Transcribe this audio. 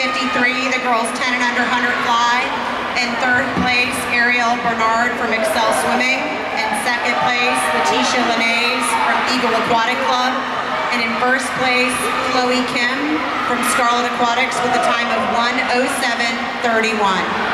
53, the girls 10 and under 100 fly. In third place, Ariel Bernard from Excel Swimming. In second place, Letitia Linnaeus from Eagle Aquatic Club. And in first place, Chloe Kim from Scarlet Aquatics with a time of 107.31.